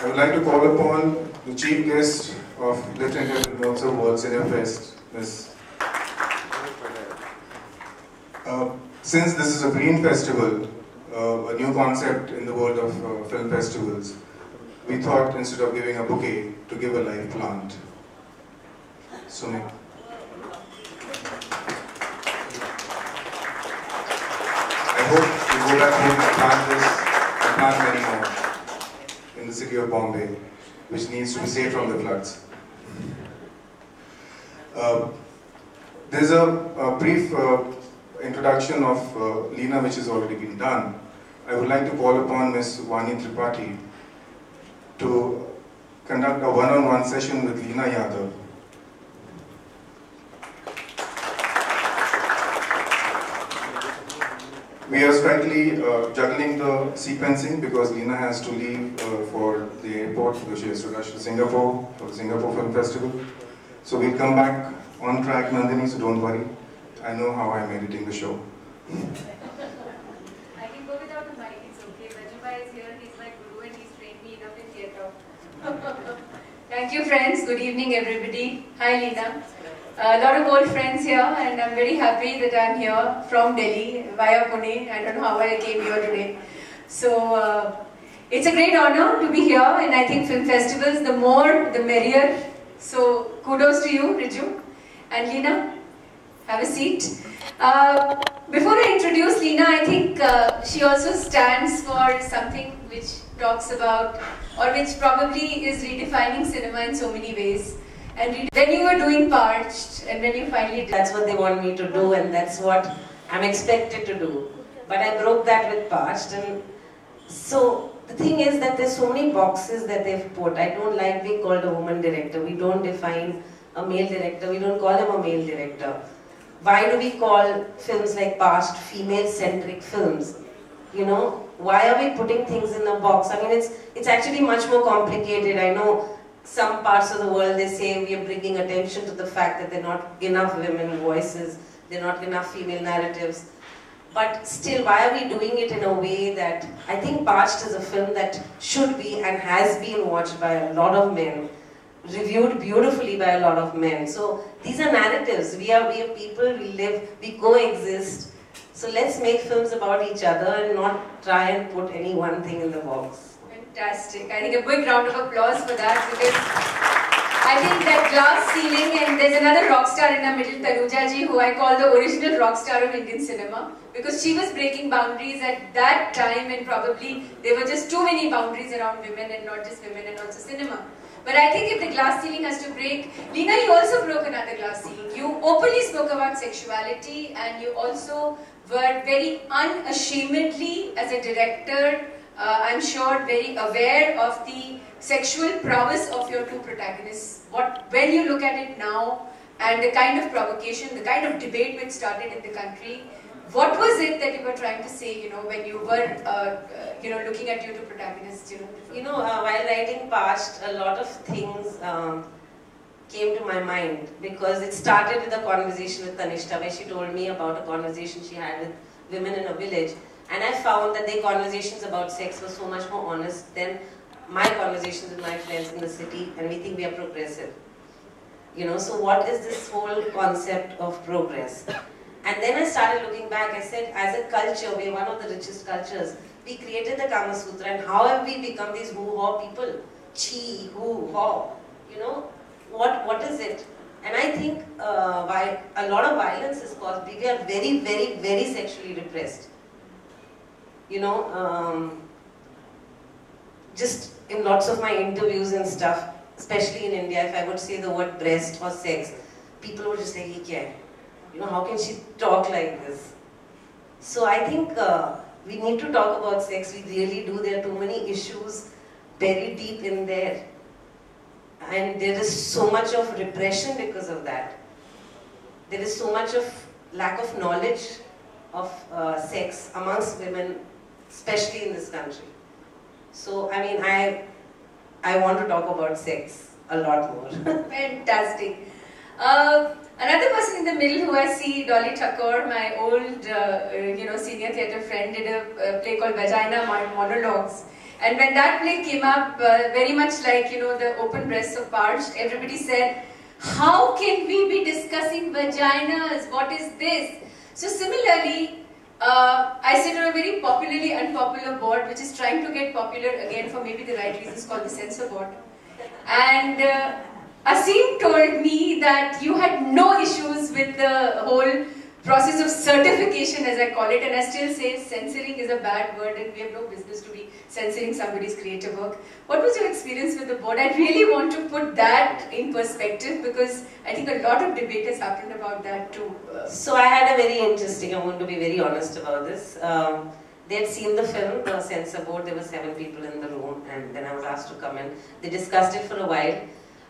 I would like to call upon the chief guest of Lieutenant Mahotsav World Cinema Fest, Ms. Uh, since this is a green festival, uh, a new concept in the world of uh, film festivals, we thought instead of giving a bouquet, to give a live plant. Sumi. I hope you go back home and plant this and plant many more the city of Bombay, which needs to be saved from the floods. Uh, there's a, a brief uh, introduction of uh, which has already been done. I would like to call upon Ms. Vani Tripathi to conduct a one-on-one session with Leena Yadav. We are slightly uh, juggling the sequencing because Leena has to leave uh, for the airport because she has to rush to Singapore for the Singapore Film Festival. So we'll come back on track, Nandini, so don't worry. I know how I'm editing the show. I can go without a mic, it's okay. Rajubai is here, he's my guru and he's trained me enough in theatre. Thank you friends, good evening everybody. Hi Leena. A lot of old friends here and I'm very happy that I'm here from Delhi via Pune. I don't know how I came here today. So uh, it's a great honor to be here and I think film festivals, the more the merrier. So kudos to you Riju and Leena. Have a seat. Uh, before I introduce Leena, I think uh, she also stands for something which talks about, or which probably is redefining cinema in so many ways. And when you were doing Parched, and when you finally did, That's what they want me to do, and that's what I'm expected to do. But I broke that with Parched, and so the thing is that there's so many boxes that they've put. I don't like being called a woman director. We don't define a male director. We don't call him a male director. Why do we call films like Parched female-centric films? You know, why are we putting things in a box? I mean, it's it's actually much more complicated. I know some parts of the world they say we are bringing attention to the fact that there are not enough women voices, there are not enough female narratives. But still, why are we doing it in a way that I think Parched is a film that should be and has been watched by a lot of men, reviewed beautifully by a lot of men. So these are narratives. We are we are people. We live. We coexist. So let's make films about each other and not try and put any one thing in the box. Fantastic. I think a big round of applause for that because I think that glass ceiling and there's another rock star in the middle, Tanuja ji, who I call the original rock star of Indian cinema because she was breaking boundaries at that time and probably there were just too many boundaries around women and not just women and also cinema. But I think if the glass ceiling has to break, Leena, you also broke another glass ceiling. You openly spoke about sexuality and you also were very unashamedly, as a director, I'm sure very aware of the sexual prowess of your two protagonists. What, when you look at it now, and the kind of provocation, the kind of debate which started in the country, what was it that you were trying to say, you know, when you were, uh, uh, you know, looking at your two protagonists, you know? You know, uh, while writing Parched, a lot of things um, came to my mind because it started with a conversation with Tannishtha where she told me about a conversation she had with women in a village and I found that their conversations about sex were so much more honest than my conversations with my friends in the city and we think we are progressive. You know, so what is this whole concept of progress? And then I started looking back, I said, as a culture, we're one of the richest cultures. We created the Kama Sutra and how have we become these woo-haw people? Chi, who, haw, you know, what, what is it? And I think uh, why a lot of violence is caused, because we are very, very, very sexually repressed. You know, um, just in lots of my interviews and stuff, especially in India, if I would say the word breast or sex, people would just say, kya? You know, how can she talk like this? So I think uh, we need to talk about sex. We really do. There are too many issues buried deep in there. And there is so much of repression because of that. There is so much of lack of knowledge of uh, sex amongst women, especially in this country. So, I mean, I, I want to talk about sex a lot more. Fantastic. Uh, another person in the middle who I see, Dolly Thakur, my old, uh, uh, you know, senior theatre friend, did a, a play called Vagina Monologues. And when that play came up, uh, very much like, you know, the open breasts of Parched, everybody said, how can we be discussing vaginas? What is this? So similarly, uh, I sit on a very popularly unpopular board which is trying to get popular again for maybe the right reasons called the censor board. And uh, Asim told me that you had no issues with the whole process of certification as I call it and I still say censoring is a bad word and we have no business to be censoring somebody's creative work. What was your experience with the board? I really want to put that in perspective because I think a lot of debate has happened about that too. So I had a very interesting, I want to be very honest about this. Um, they had seen the film, the censor board, there were seven people in the room and then I was asked to come in. They discussed it for a while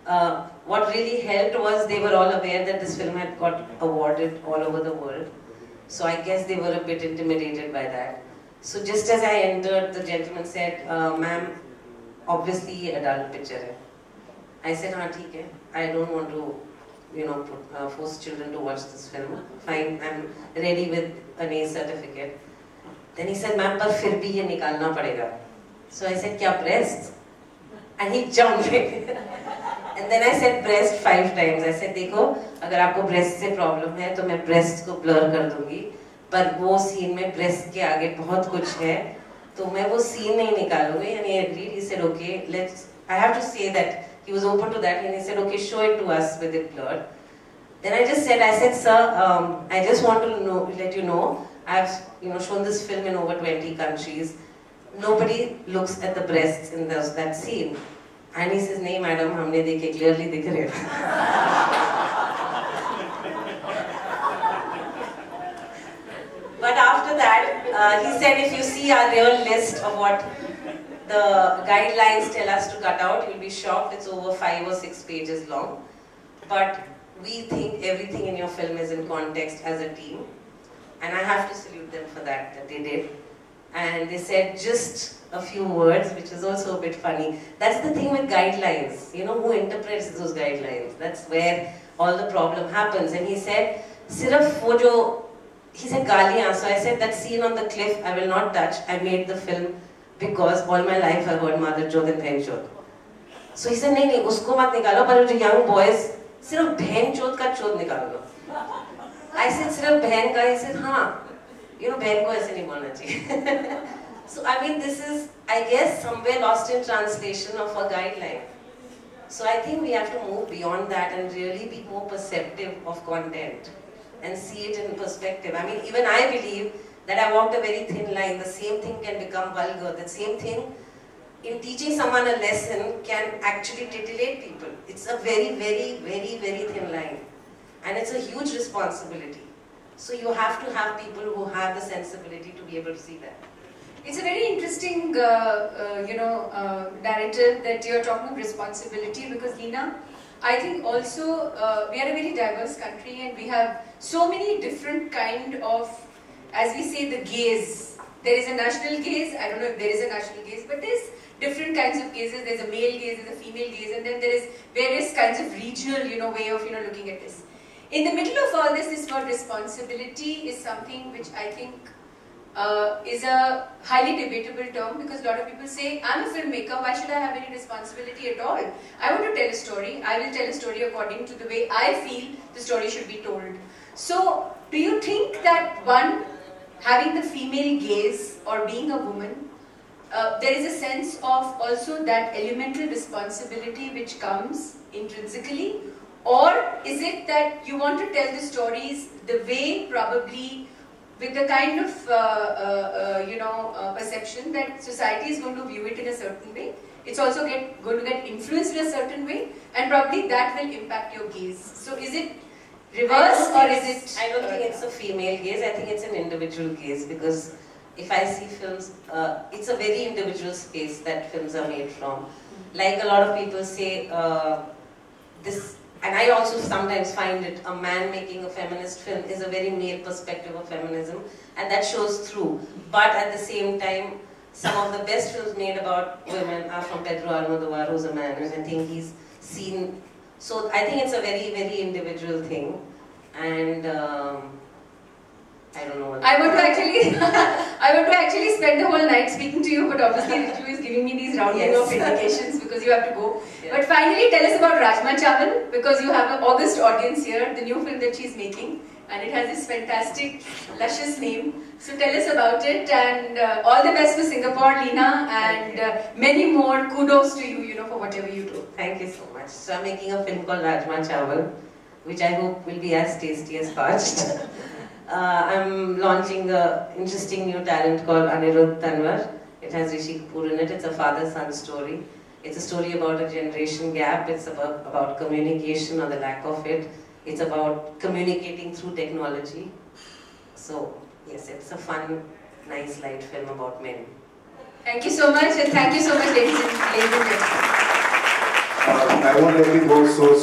uh, what really helped was they were all aware that this film had got awarded all over the world. So I guess they were a bit intimidated by that. So just as I entered, the gentleman said, uh, ma'am, obviously adult picture hai. I said, हाँ ठीक है. I don't want to, you know, uh, force children to watch this film. Fine, I'm ready with an A certificate. Then he said, ma'am, पर फिर भी ये निकालना पड़ेगा. So I said, क्या breast? And he jumped. And then I said breast five times ऐसे देखो अगर आपको ब्रेस्ट से प्रॉब्लम है तो मैं ब्रेस्ट को ब्लर कर दूँगी पर वो सीन में ब्रेस्ट के आगे बहुत कुछ है तो मैं वो सीन नहीं निकालूँगी यानी agreed he said okay let's I have to say that he was open to that and he said okay show it to us with it blurred then i just said i said sir um, i just want to know let you know i've you know shown this film in over 20 countries nobody looks at the breasts in those, that scene And he says, नहीं madam हमने देखे clearly दिख रहे But after that, uh, he said if you see our real list of what the guidelines tell us to cut out, you'll be shocked. It's over five or six pages long. But we think everything in your film is in context as a team. And I have to salute them for that, that they did. And they said just a few words, which is also a bit funny. That's the thing with guidelines. You know, who interprets those guidelines? That's where all the problem happens. And he said, Siraf wo jo, he said galiyan. So I said, that scene on the cliff, I will not touch. I made the film because all my life I heard mother joke and bhen joke. So he said, नहीं नहीं उसको मत निकालो पर जो young boys सिर्फ बहन चोद का चोद निकाल दो I said सिर्फ बहन का he said हाँ you know बहन को ऐसे नहीं बोलना चाहिए So I mean this is, I guess, somewhere lost in translation of a guideline. So I think we have to move beyond that and really be more perceptive of content and see it in perspective. I mean, even I believe that I walked a very thin line. The same thing can become vulgar. The same thing in teaching someone a lesson can actually titillate people. It's a very, very, very, very thin line. And it's a huge responsibility. So you have to have people who have the sensibility to be able to see that. It's a very interesting, uh, uh, you know, uh, narrative that you're talking of responsibility because Leena, I think also uh, we are a very diverse country and we have so many different kind of, as we say, the gaze. There is a national gaze, I don't know if there is a national gaze, but there's different kinds of gazes. There's a male gaze, there's a female gaze, and then there is various kinds of regional, you know, way of, you know, looking at this. In the middle of all this, this word responsibility is something which I think uh, is a highly debatable term because a lot of people say, I'm a filmmaker, why should I have any responsibility at all? I want to tell a story, I will tell a story according to the way I feel the story should be told. So, do you think that one, having the female gaze or being a woman, uh, there is a sense of also that elemental responsibility which comes intrinsically or is it that you want to tell the stories the way probably with the kind of uh, uh, uh, you know perception that society is going to view it in a certain way. It's also get, going to get influenced in a certain way, and probably that will impact your gaze. So, is it reverse or is it? I don't think it's a female gaze. I think it's an individual gaze because if I see films, uh, it's a very individual space that films are made from. Like a lot of people say, uh, this and I also sometimes find it a man making a feminist film is a very male perspective of feminism and that shows through. But at the same time, some of the best films made about women are from Pedro Almodovar, who's a man, and I think he's seen. So I think it's a very, very individual thing, and um, I don't know what. I want to actually, I want to actually spend the whole night speaking to you, but obviously Ritu is giving me these rounding Yes. of indications because you have to go. Yeah. But finally, tell us about Rajma Chawal because you have an August audience here, the new film that she's making, and it has this fantastic, luscious name. So tell us about it, and uh, all the best for Singapore, Leena, and uh, many more. Kudos to you, you know, for whatever you do. Thank you so much. So I'm making a film called Rajma Chawal, which I hope will be as tasty as parched. Uh, I'm launching a interesting new talent called Anirudh Tanwar. It has Rishi Kapoor in it. It's a father-son story. It's a story about a generation gap. It's about, about communication or the lack of it. It's about communicating through technology. So yes, it's a fun, nice, light film about men. Thank you so much, and thank you so much, ladies and, gentlemen. Uh, I won't let you go so